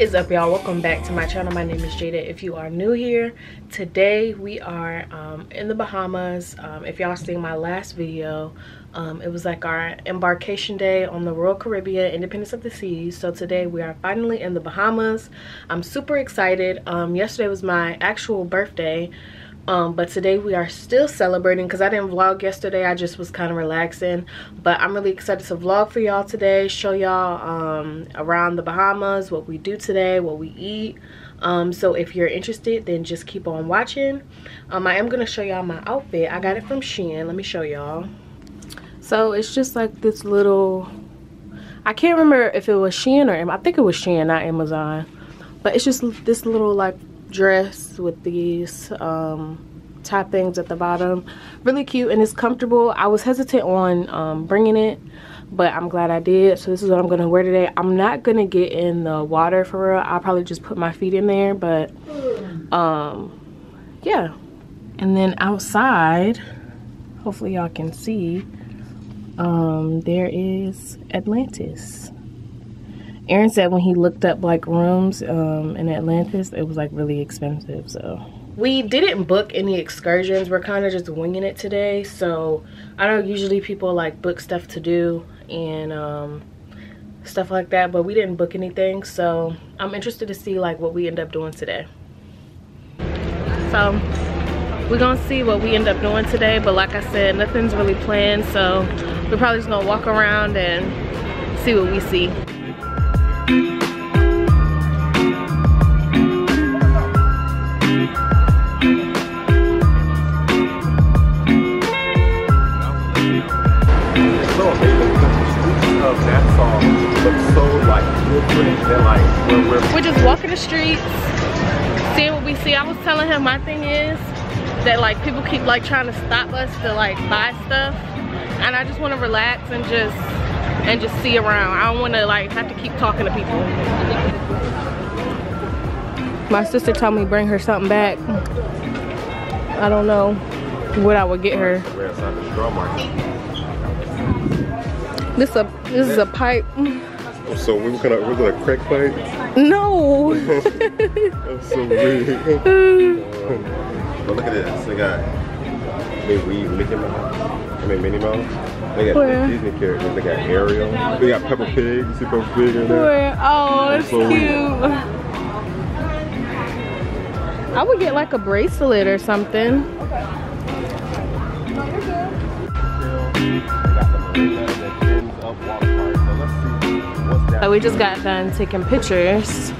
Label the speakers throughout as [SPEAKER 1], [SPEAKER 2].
[SPEAKER 1] is up y'all? Welcome back to my channel. My name is Jayda. If you are new here today we are um, in the bahamas. Um, if y'all seen my last video um, it was like our embarkation day on the royal caribbean independence of the seas. So today we are finally in the bahamas. I'm super excited. Um, yesterday was my actual birthday um, but today we are still celebrating because i didn't vlog yesterday i just was kind of relaxing. But i'm really excited to vlog for y'all today show y'all um, around the bahamas what we do today what we eat. Um, so if you're interested then just keep on watching. Um, i am going to show y'all my outfit. I got it from shein. Let me show y'all. So it's just like this little i can't remember if it was shein or i think it was shein not amazon. But it's just this little like dress with these um, top things at the bottom. Really cute and it's comfortable. I was hesitant on um, bringing it but i'm glad i did. So this is what i'm gonna wear today. I'm not gonna get in the water for real. I'll probably just put my feet in there but um yeah. And then outside hopefully y'all can see um there is atlantis Aaron said when he looked up like rooms um, in Atlantis, it was like really expensive. So we didn't book any excursions. We're kind of just winging it today. So I know usually people like book stuff to do and um, stuff like that, but we didn't book anything. So I'm interested to see like what we end up doing today. So we're gonna see what we end up doing today. But like I said, nothing's really planned. So we're probably just gonna walk around and see what we see. We're just walking the streets seeing what we see. I was telling him my thing is that like people keep like trying to stop us to like buy stuff and i just want to relax and just and just see around i don't want to like have to keep talking to people my sister told me bring her something back i don't know what i would get her this a this is a pipe
[SPEAKER 2] so we were gonna we're gonna crack pipe?
[SPEAKER 1] No.
[SPEAKER 2] That's so weird. but look at this. They got they weave Mickey Mouse. I mean Minnie Mouse. They got Where? Disney characters. They got Ariel. They got Peppa Pig. You see Peppa Pig in there?
[SPEAKER 1] Where? Oh, it's so cute. Weird. I would get like a bracelet or something. So we just got done taking pictures.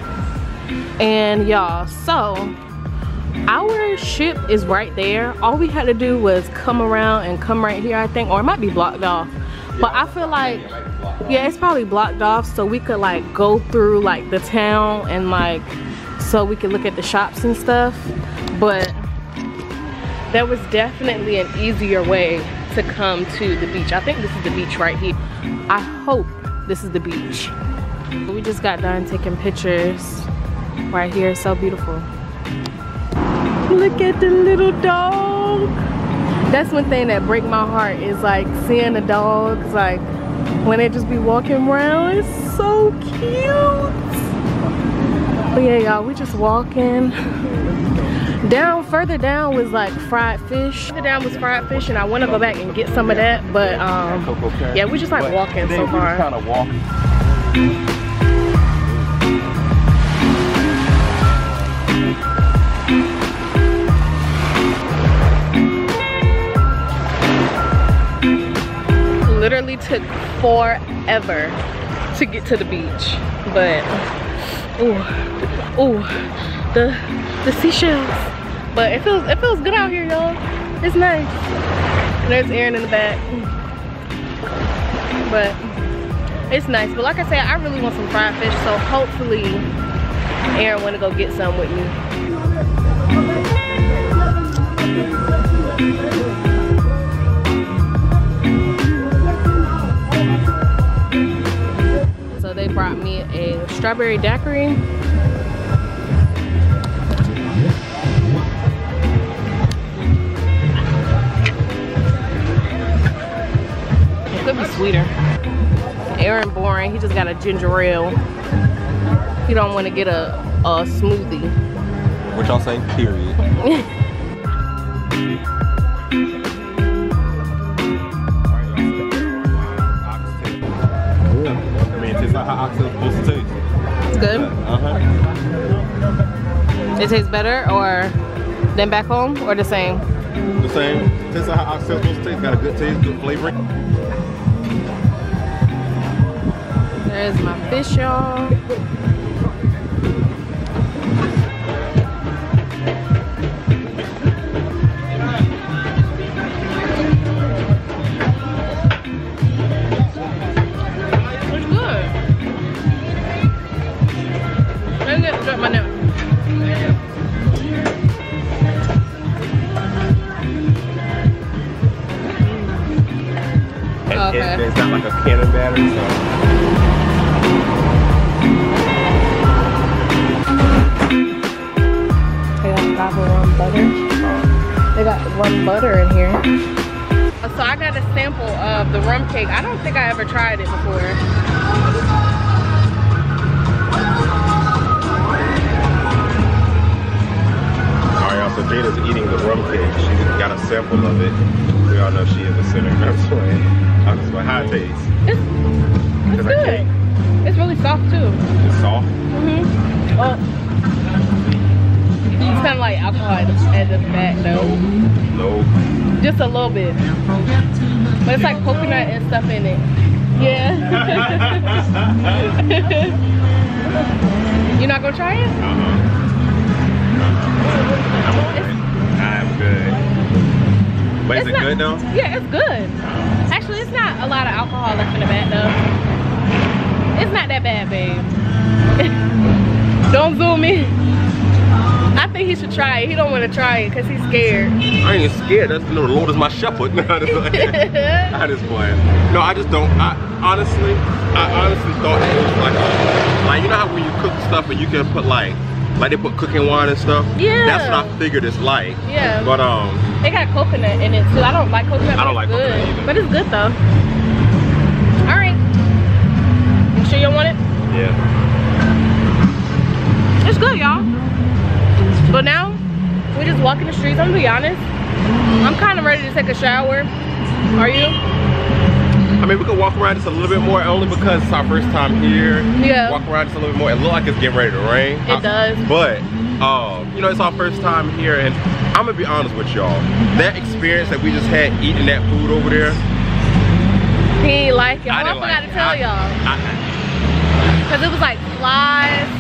[SPEAKER 1] And y'all, so our ship is right there. All we had to do was come around and come right here, I think. Or it might be blocked off. But I feel like, yeah, it's probably blocked off. So we could like go through like the town and like, so we could look at the shops and stuff. But there was definitely an easier way to come to the beach. I think this is the beach right here. I hope this is the beach. We just got done taking pictures right here. so beautiful. Look at the little dog. That's one thing that break my heart is like seeing the dogs like when they just be walking around. It's so cute. But yeah, y'all, we just walking. Down, further down was like fried fish. Further down was fried fish and I want to go back and get some of that. But um, yeah, we just like walking so far. Took forever to get to the beach but oh oh the the seashells. But it feels it feels good out here y'all. It's nice. There's Aaron in the back. But it's nice. But like I said I really want some fried fish so hopefully Aaron want to go get some with me strawberry daiquiri. It could be sweeter. Aaron boring, he just got a ginger ale. He don't want to get a, a smoothie.
[SPEAKER 2] What y'all say? Period. I mean, it tastes like how oxtail supposed to taste.
[SPEAKER 1] It's good.
[SPEAKER 2] Uh-huh.
[SPEAKER 1] It tastes better or than back home or the same?
[SPEAKER 2] The same. Tastes like how oxtail supposed to taste. Got a good taste, good flavoring.
[SPEAKER 1] There's my fish, y'all. Rum butter in here. So I got a sample of the rum cake. I don't think I ever tried it before.
[SPEAKER 2] Alright, y'all, so Jayda's eating the rum cake. She got a sample of it. We all know she is a sinner. I'm just playing. I'm just like, how it tastes?
[SPEAKER 1] It's, it's good. It's really soft too.
[SPEAKER 2] It's soft.
[SPEAKER 1] Mm-hmm. Oh. It's kind of like alcohol at the, at the back though.
[SPEAKER 2] No.
[SPEAKER 1] Just a little bit. But it's like coconut and stuff in it. Yeah. You're not gonna try it?
[SPEAKER 2] Uh-huh. I'm good. But is it
[SPEAKER 1] not-
[SPEAKER 2] good though?
[SPEAKER 1] Yeah, it's good. Actually, it's not a lot of alcohol left in the back though. It's not that bad, babe. Don't zoom in. I think he should try it. He don't want to try it because he's scared.
[SPEAKER 2] I ain't scared. That's no, the Lord is my shepherd. No, I just playing. Just playing. No, I just don't. I honestly, I honestly thought it was like, a, like you know how when you cook stuff and you can put like, like they put cooking wine and stuff.
[SPEAKER 1] Yeah.
[SPEAKER 2] That's what I figured it's like.
[SPEAKER 1] Yeah.
[SPEAKER 2] But um,
[SPEAKER 1] They got coconut in it too. I don't like coconut.
[SPEAKER 2] I don't
[SPEAKER 1] but
[SPEAKER 2] like
[SPEAKER 1] it's good.
[SPEAKER 2] coconut either.
[SPEAKER 1] But it's good though. All right. You sure you don't want it?
[SPEAKER 2] yeah.
[SPEAKER 1] It's good, y'all. But now we just walking the streets. I'm gonna be honest. I'm kind of ready to take a shower. Are you?
[SPEAKER 2] I mean, we could walk around just a little bit more, only because it's our first time here.
[SPEAKER 1] Yeah.
[SPEAKER 2] Walk around just a little bit more. It look like it's getting ready to rain.
[SPEAKER 1] It does.
[SPEAKER 2] But, um, you know, it's our first time here, and I'm gonna be honest with y'all. That experience that we just had eating that food over there,
[SPEAKER 1] He ain't like it. Oh, I,
[SPEAKER 2] didn't
[SPEAKER 1] forgot
[SPEAKER 2] like
[SPEAKER 1] to tell y'all. Because it was like flies.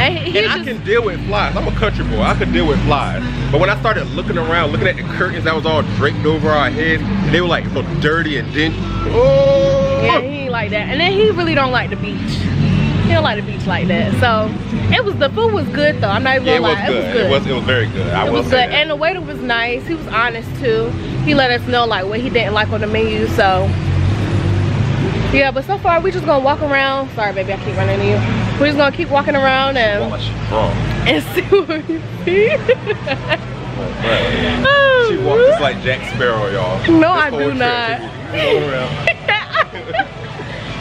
[SPEAKER 1] And
[SPEAKER 2] and
[SPEAKER 1] was
[SPEAKER 2] I can deal with flies. I'm a country boy. I can deal with flies. But when I started looking around, looking at the curtains that was all draped over our heads, they were like so dirty and dingy. Oh!
[SPEAKER 1] yeah, he ain't like that. And then he really don't like the beach. He don't like the beach like that. So it was the food was good though. I'm not even
[SPEAKER 2] Yeah, it
[SPEAKER 1] gonna
[SPEAKER 2] was good.
[SPEAKER 1] It was good.
[SPEAKER 2] It was it was very good. I
[SPEAKER 1] It was good.
[SPEAKER 2] that.
[SPEAKER 1] And the waiter was nice. He was honest too. He let us know like what he didn't like on the menu. So yeah, but so far we just gonna walk around. Sorry baby, I keep running into you. We're just gonna keep walking around and,
[SPEAKER 2] she's
[SPEAKER 1] and see what we see.
[SPEAKER 2] She walks just like Jack Sparrow, y'all.
[SPEAKER 1] No,
[SPEAKER 2] This
[SPEAKER 1] I do not.
[SPEAKER 2] she be going around.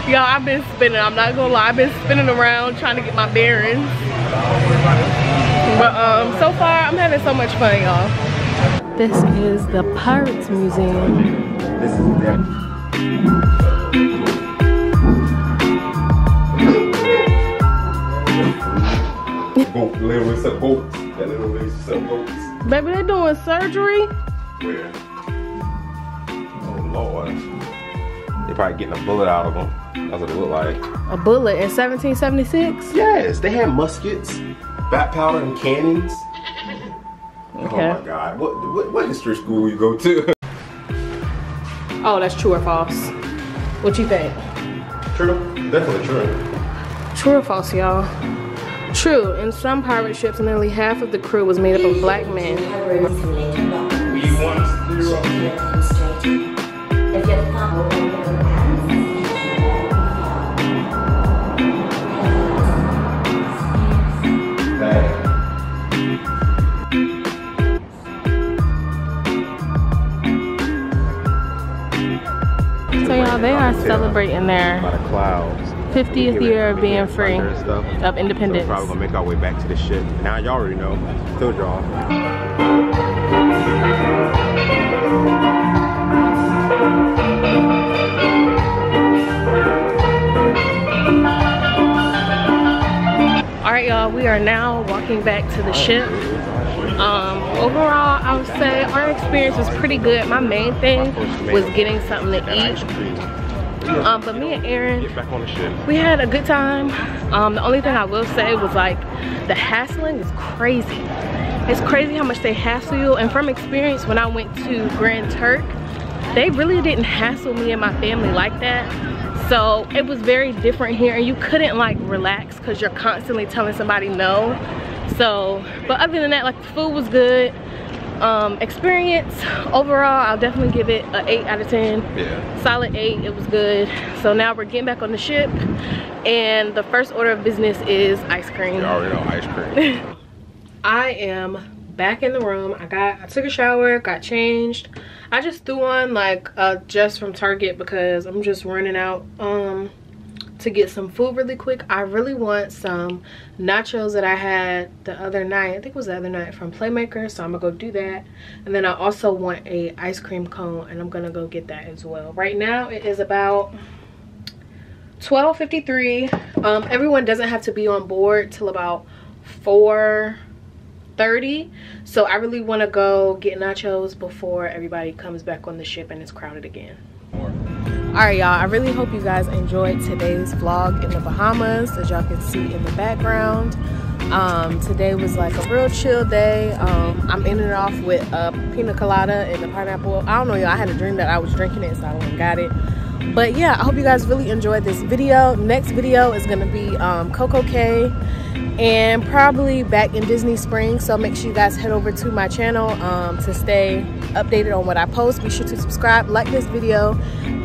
[SPEAKER 1] Y'all, I've been spinning. I'm not gonna lie. I've been spinning around trying to get my bearings. But um, so far, I'm having so much fun, y'all. This is the Pirates Museum.
[SPEAKER 2] This is that. Boat, literally said boats. That boats.
[SPEAKER 1] Baby, they doing surgery.
[SPEAKER 2] Where? Oh Lord. They probably getting a bullet out of them. That's what it looked like.
[SPEAKER 1] A bullet in 1776.
[SPEAKER 2] Yes, they had muskets, bat powder, and cannons.
[SPEAKER 1] Oh, okay.
[SPEAKER 2] Oh my God. What, what what history school you go to?
[SPEAKER 1] Oh, that's true or false? What you think?
[SPEAKER 2] true. Definitely true.
[SPEAKER 1] True or false, y'all? True. In some pirate ships, nearly half of the crew was made up of black men. So y'all, they are celebrating their. 50th year of being free of
[SPEAKER 2] So
[SPEAKER 1] independence.
[SPEAKER 2] we're probably gonna make our way back to this shit. Now y'all already know. Told y'all.
[SPEAKER 1] All right, y'all, we are now walking back to the ship. Um, overall, I would say our experience was pretty good. My main thing was getting something to eat. Um, but me and Aaron,
[SPEAKER 2] Get back on the ship.
[SPEAKER 1] we had a good time. Um, the only thing I will say was like the hassling is crazy. It's crazy how much they hassle you. And from experience, when I went to Grand Turk, they really didn't hassle me and my family like that. So it was very different here and you couldn't like relax because you're constantly telling somebody no. So, but other than that, like the food was good. Um, experience. Overall, I'll definitely give it an 8 out of 10
[SPEAKER 2] Yeah.
[SPEAKER 1] solid eight it was good. So now we're getting back on the ship and the first order of business is ice cream.
[SPEAKER 2] You already know ice cream.
[SPEAKER 1] i am back in the room. I got i took a shower got changed. I just threw on like a dress from target because i'm just running out. Um to get some food really quick i really want some nachos that i had the other night i think it was the other night from playmaker so i'm gonna go do that and then i also want a ice cream cone and i'm gonna go get that as well right now it is about 12:53. um everyone doesn't have to be on board till about 4:30. so i really want to go get nachos before everybody comes back on the ship and it's crowded again all right y'all i really hope you guys enjoyed today's vlog in the bahamas as y'all can see in the background. Um today was like a real chill day. Um i'm ending it off with a pina colada and a pineapple. I don't know y'all i had a dream that i was drinking it so i went and got it. But yeah i hope you guys really enjoyed this video. Next video is gonna be um CocoCay and probably back in disney springs so make sure you guys head over to my channel um, to stay updated on what i post. Be sure to subscribe like this video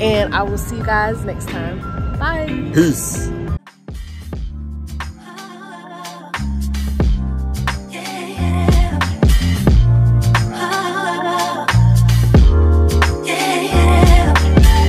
[SPEAKER 1] and i will see you guys next time. Bye.
[SPEAKER 2] Peace.